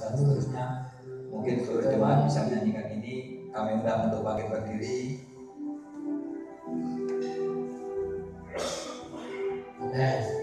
dan seterusnya. Mungkin seluruh jemaat bisa menyanyikan ini. Kami undang untuk bangkit berdiri. Amen.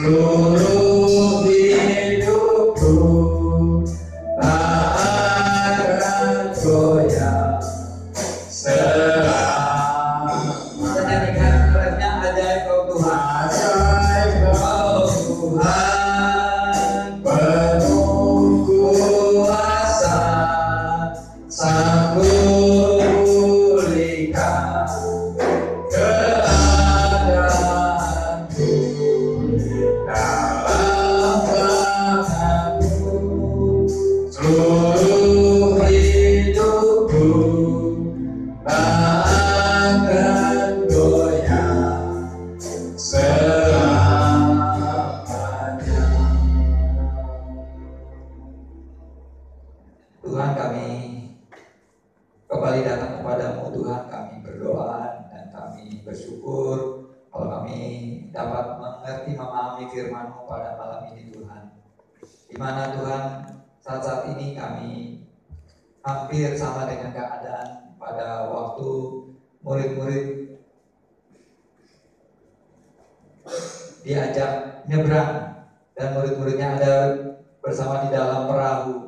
Gloria. Tuhan kami kembali datang kepadamu Tuhan kami berdoa dan kami bersyukur kalau kami dapat mengerti memahami firmanmu pada malam ini Tuhan. Di mana Tuhan saat-saat ini kami hampir sama dengan keadaan pada waktu murid-murid diajak nyebrang dan murid-muridnya ada bersama di dalam perahu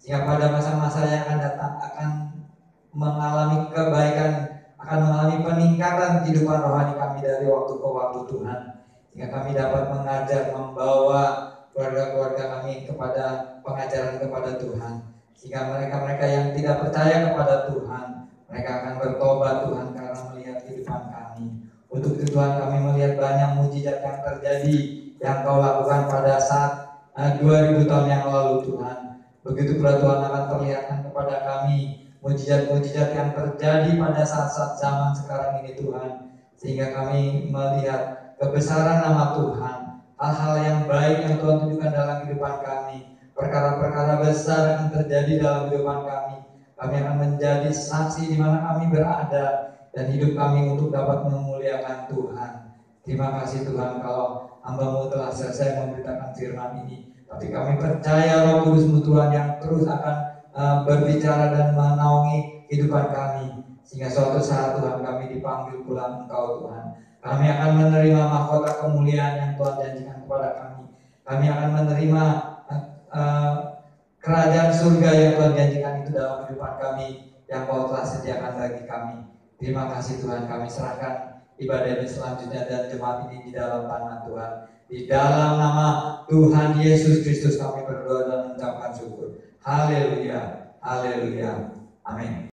sehingga pada masa-masa yang akan datang akan mengalami kebaikan akan mengalami peningkatan kehidupan rohani kami dari waktu ke waktu Tuhan. Sehingga kami dapat mengajar membawa keluarga-keluarga kami kepada pengajaran kepada Tuhan. Sehingga mereka-mereka yang tidak percaya kepada Tuhan mereka akan bertobat Tuhan karena melihat kehidupan kami. Untuk itu Tuhan kami melihat banyak mujizat yang terjadi yang kau lakukan pada saat uh, eh, 2000 tahun yang lalu Tuhan begitu pula Tuhan akan perlihatkan kepada kami mujizat-mujizat yang terjadi pada saat-saat zaman sekarang ini Tuhan sehingga kami melihat kebesaran nama Tuhan hal-hal yang baik yang Tuhan tunjukkan dalam kehidupan kami perkara-perkara besar yang terjadi dalam kehidupan kami. Kami akan menjadi saksi di mana kami berada dan hidup kami untuk dapat memuliakan Tuhan. Terima kasih Tuhan kalau hambamu telah selesai memberitakan firman ini. Tapi kami percaya roh kudusmu Tuhan yang terus akan uh, berbicara dan menaungi kehidupan kami. Sehingga suatu saat Tuhan kami dipanggil pulang engkau Tuhan. Kami akan menerima mahkota kemuliaan yang Tuhan janjikan kepada kami Kami akan menerima uh, kerajaan surga yang Tuhan janjikan itu dalam kehidupan kami yang kau telah sediakan bagi kami. Terima kasih Tuhan kami serahkan ibadah ini selanjutnya dan jemaat ini di dalam tangan Tuhan. Di dalam nama Tuhan Yesus Kristus kami berdoa dan mengucapkan syukur. Haleluya. Haleluya. Amin.